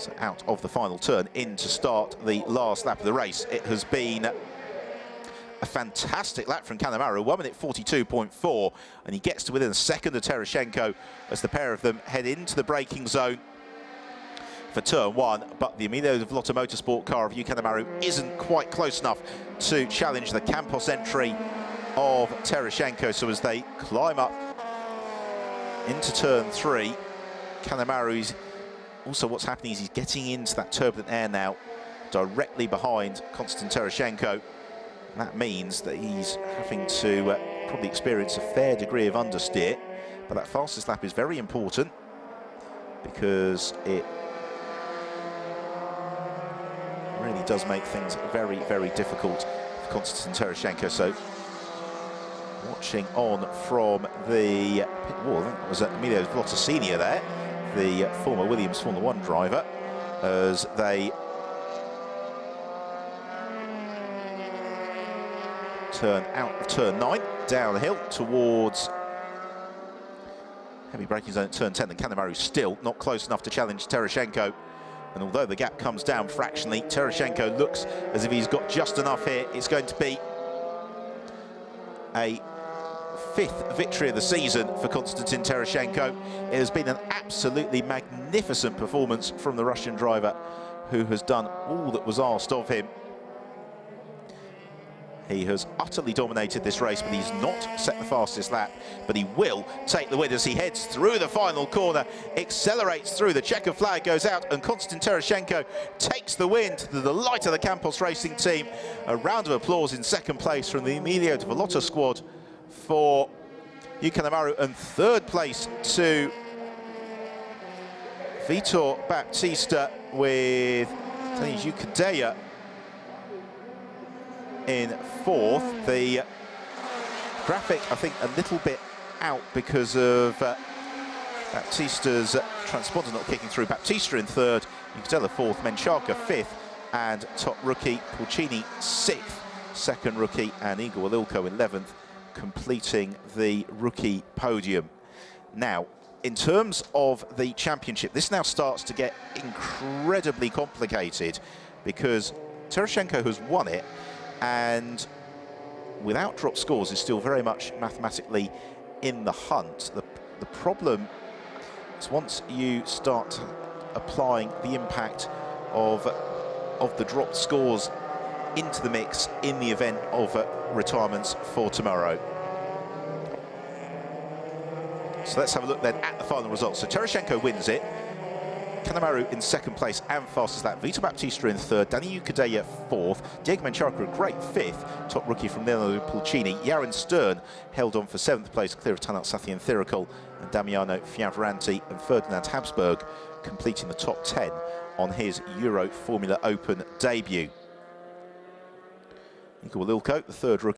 So out of the final turn in to start the last lap of the race. It has been a fantastic lap from Kanamaru, 1 minute 42.4, and he gets to within a second of Tereshchenko as the pair of them head into the braking zone for turn one, but the Emilio Villota Motorsport car of Kanamaru isn't quite close enough to challenge the Campos entry of Tereshchenko, so as they climb up into turn three, Kanamaru's also what's happening is he's getting into that turbulent air now directly behind Konstantin Tereshchenko. That means that he's having to uh, probably experience a fair degree of understeer. But that fastest lap is very important because it really does make things very, very difficult for Konstantin Tereshchenko. So watching on from the pit wall, that was Emilio Villota Senior there, the former Williams Formula One driver, as they turn out of turn nine, downhill towards heavy braking zone at turn 10. And Kanamaru still not close enough to challenge Tereshchenko. And although the gap comes down fractionally, Tereshchenko looks as if he's got just enough here. It's going to be a fifth victory of the season for Konstantin Tereshchenko. It has been an absolutely magnificent performance from the Russian driver who has done all that was asked of him. He has utterly dominated this race, but he's not set the fastest lap. But he will take the win as he heads through the final corner, accelerates through. The checkered flag goes out, and Konstantin Tereshchenko takes the win to the delight of the Campos Racing team. A round of applause in second place from the Emilio de Villota squad for Yuki Kanamaru, and third place to Vitor Baptista with Denis Ukadea in fourth. The graphic, I think, a little bit out because of uh, Baptista's uh, transponder not kicking through. Baptista in third, Ukadela fourth, Menchaca fifth, and top rookie Pulcini sixth. Second rookie and Igor Walilko 11th, completing the rookie podium. Now, in terms of the championship, this now starts to get incredibly complicated because Tereshchenko has won it and without drop scores is still very much mathematically in the hunt. The, the problem is once you start applying the impact of, of the dropped scores into the mix in the event of uh, retirements for tomorrow. So let's have a look then at the final results. So Tereshchenko wins it. Kanamaru in second place and fastest lap. Vitor Baptista in third. Danny Ukadea fourth. Diego Menchaca a great fifth. Top rookie from Leonardo Pulcini. Yaron Stern held on for seventh place, clear of Tanart Sathienthirakul. And Damiano Fioravanti and Ferdinand Habsburg completing the top 10 on his Euro Formula Open debut. Igor Walilko, the third rookie.